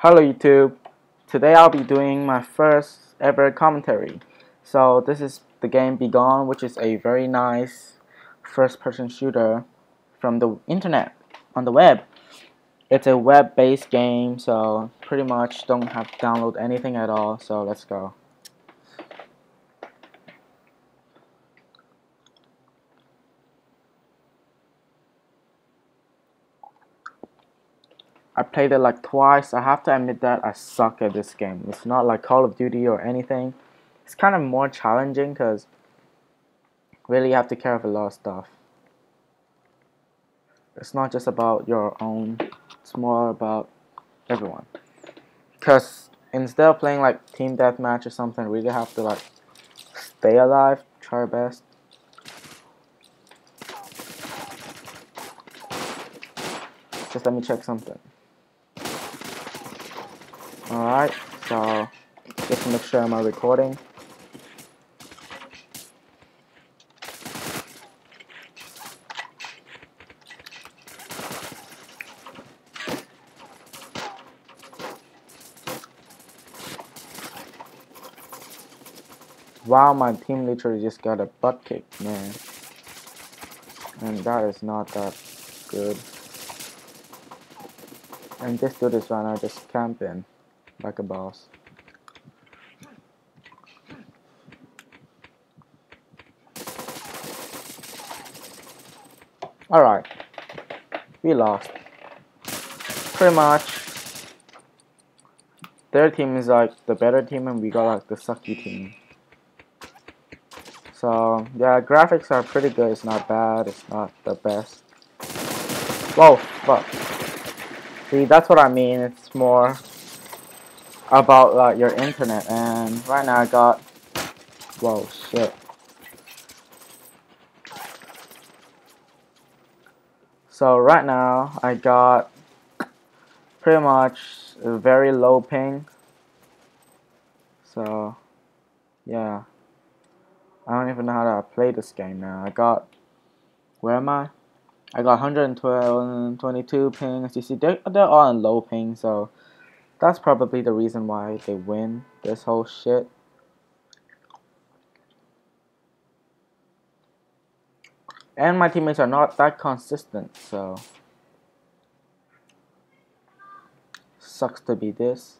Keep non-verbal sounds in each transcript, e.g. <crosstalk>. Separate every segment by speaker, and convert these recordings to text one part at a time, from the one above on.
Speaker 1: Hello YouTube. Today I'll be doing my first ever commentary. So this is the game Begone, which is a very nice first-person shooter from the internet on the web. It's a web-based game, so pretty much don't have to download anything at all. So let's go. I played it like twice. I have to admit that I suck at this game. It's not like Call of Duty or anything. It's kind of more challenging because really you have to care of a lot of stuff. It's not just about your own. It's more about everyone. Because instead of playing like team deathmatch or something, really have to like stay alive, try your best. Just let me check something. Alright, so just to make sure I'm recording. Wow, my team literally just got a butt kick, man. And that is not that good. And this dude is right now just camping like a boss. Alright. We lost. Pretty much. Their team is like the better team and we got like the sucky team. So, yeah, graphics are pretty good. It's not bad. It's not the best. Whoa, fuck. See, that's what I mean. It's more about like your internet and right now I got whoa shit. So right now I got pretty much a very low ping. So yeah. I don't even know how to play this game now. I got where am I? I got 112 22 ping. As you see they're, they're all in low ping so that's probably the reason why they win this whole shit. And my teammates are not that consistent, so... Sucks to be this.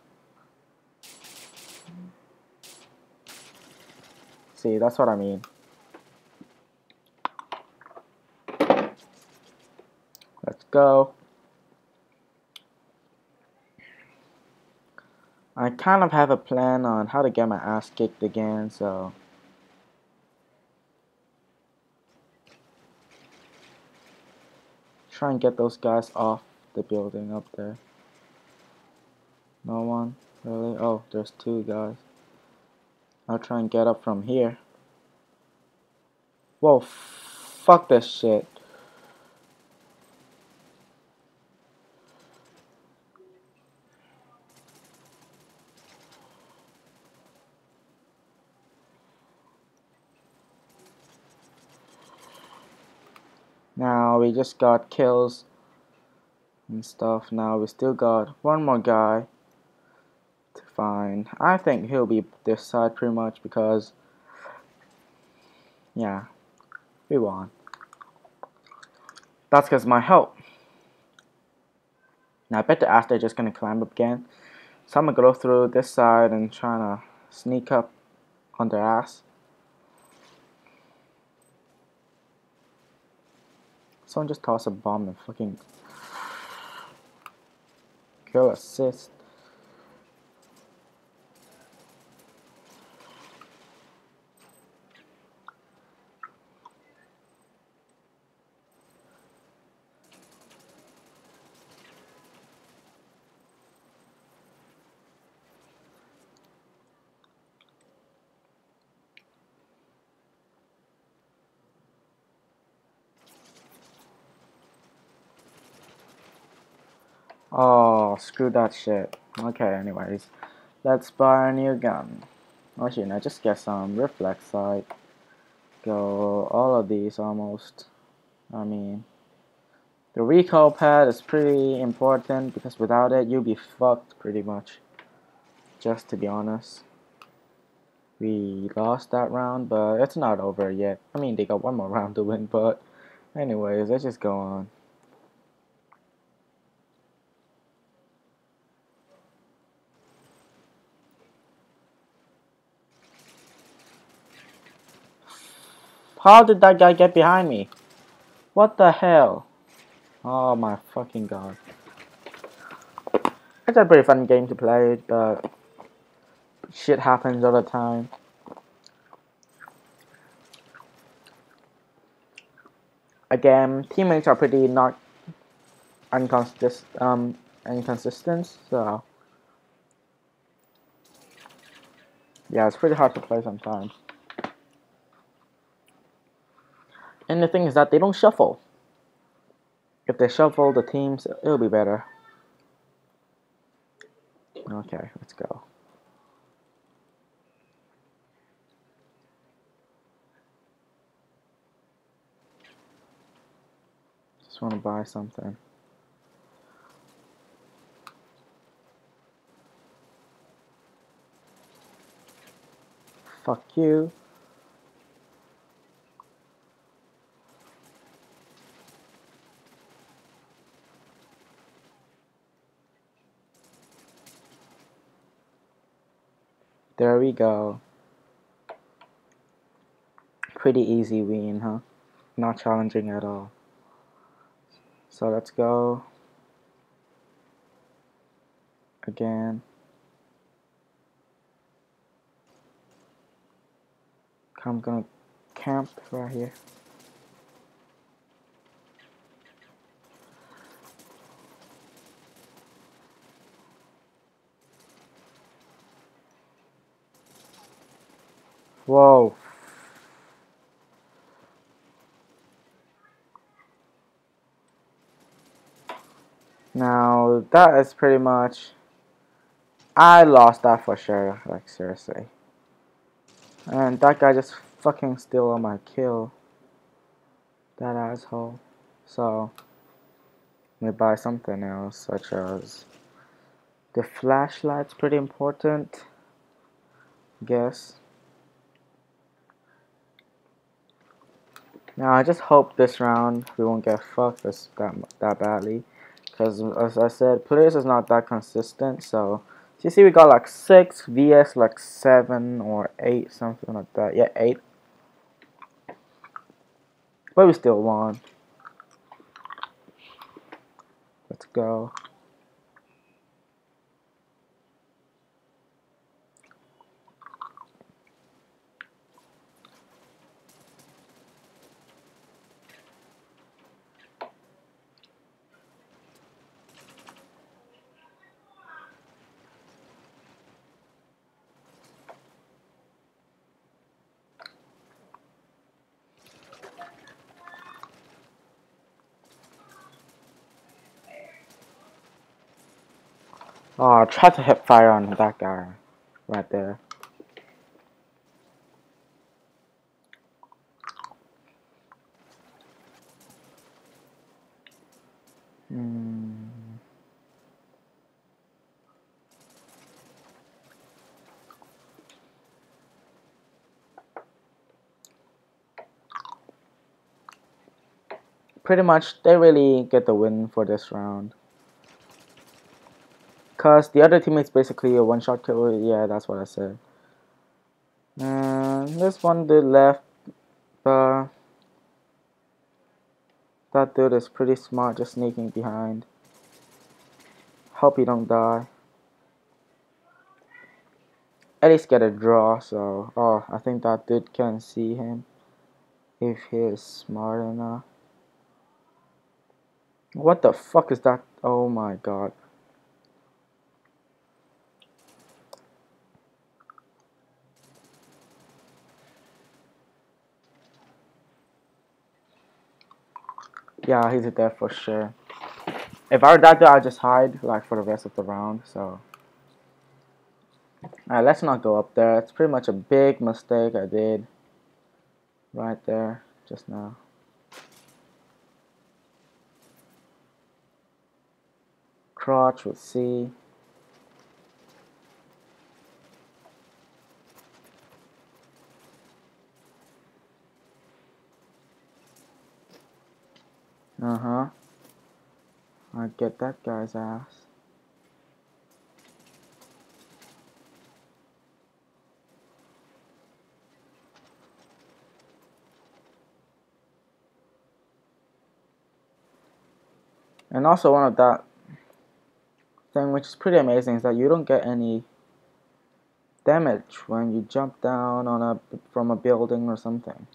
Speaker 1: See, that's what I mean. Let's go. I kind of have a plan on how to get my ass kicked again, so... Try and get those guys off the building up there. No one? Really? Oh, there's two guys. I'll try and get up from here. Whoa, fuck this shit. Now we just got kills and stuff. Now we still got one more guy to find. I think he'll be this side pretty much because yeah, we won. That's because my help. Now I bet the ass they're just gonna climb up again. So I'm gonna go through this side and try to sneak up on their ass. Someone just toss a bomb and fucking kill assist. Oh, screw that shit. Okay, anyways. Let's buy a new gun. Actually, now just get some reflex sight. Go all of these almost. I mean, The recoil pad is pretty important because without it you'll be fucked pretty much. Just to be honest. We lost that round, but it's not over yet. I mean, they got one more <laughs> round to win, but anyways, let's just go on. How did that guy get behind me? What the hell? Oh my fucking god. It's a pretty fun game to play, but shit happens all the time. Again, teammates are pretty not inconsistent, um, inconsistent, so yeah, it's pretty hard to play sometimes. And the thing is that they don't shuffle. If they shuffle the teams, it'll be better. Okay, let's go. Just want to buy something. Fuck you. There we go. Pretty easy win, huh? Not challenging at all. So let's go. Again. I'm gonna camp right here. Whoa. Now, that is pretty much... I lost that for sure, like seriously. And that guy just fucking steal my kill. That asshole. So, let me buy something else, such as... The flashlight's pretty important. Guess. Now I just hope this round we won't get fucked this, that that badly, because as I said, players is not that consistent. So you see, we got like six vs like seven or eight, something like that. Yeah, eight. But we still won. Let's go. Oh, try to hit fire on that guy right there. Hmm. Pretty much, they really get the win for this round. Because the other teammate's basically a one-shot kill. Yeah, that's what I said. And this one dude left. That dude is pretty smart, just sneaking behind. Hope he don't die. At least get a draw, so... Oh, I think that dude can see him. If he is smart enough. What the fuck is that? Oh my god. Yeah, he's a death for sure. If I were that dude, I'd just hide like for the rest of the round. So. Alright, let's not go up there. It's pretty much a big mistake I did right there just now. Crotch with C. Uh-huh. I get that guy's ass. And also one of that thing which is pretty amazing is that you don't get any damage when you jump down on a from a building or something.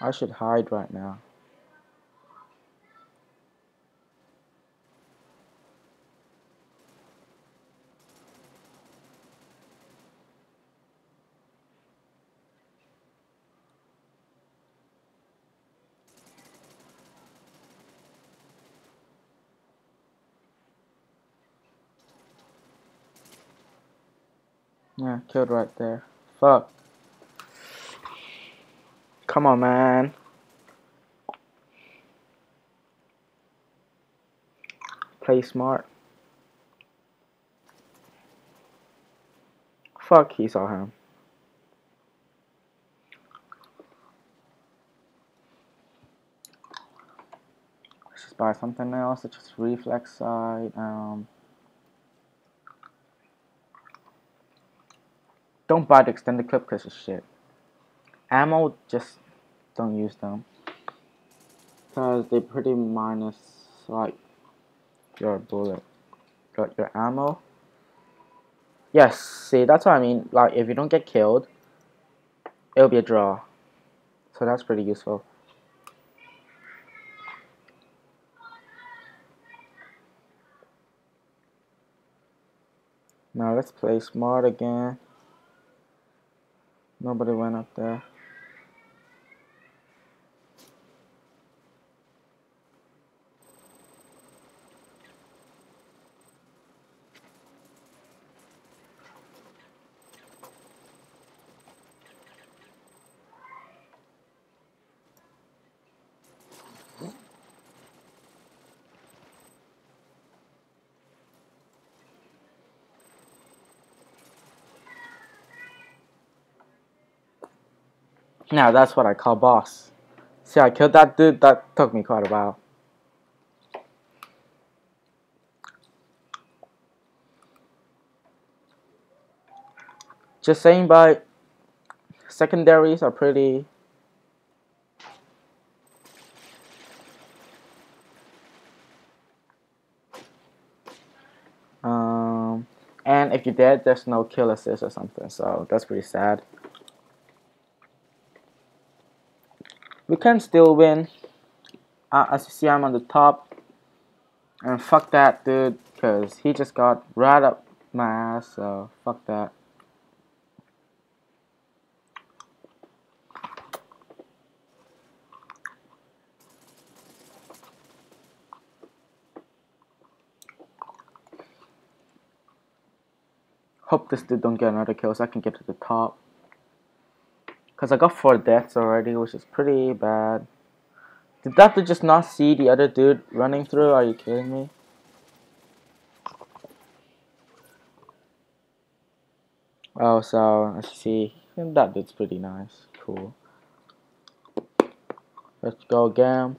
Speaker 1: I should hide right now. Yeah, killed right there. Fuck. Come on, man. Play smart. Fuck, he saw him. Let's just buy something else, such as reflex sight. Um, don't buy the extended clip because of shit ammo just don't use them. Because they pretty minus like your bullet. Got your ammo? Yes see that's what I mean. Like if you don't get killed it'll be a draw. So that's pretty useful. Now let's play smart again. Nobody went up there Now that's what I call boss. See, I killed that dude. That took me quite a while. Just saying, but secondaries are pretty. Um, and if you're dead, there's no kill assist or something, so that's pretty sad. We can still win. Uh, as you see, I'm on the top. And fuck that dude, because he just got right up my ass, so fuck that. Hope this dude don't get another kill so I can get to the top. Because I got 4 deaths already, which is pretty bad. Did that dude just not see the other dude running through? Are you kidding me? Oh, so, let's see. That dude's pretty nice. Cool. Let's go again.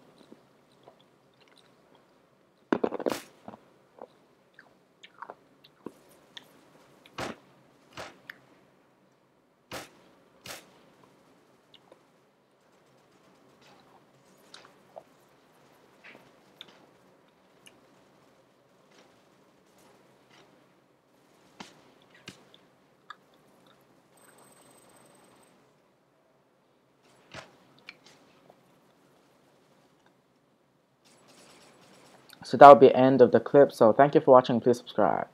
Speaker 1: So that will be end of the clip. So thank you for watching. Please subscribe.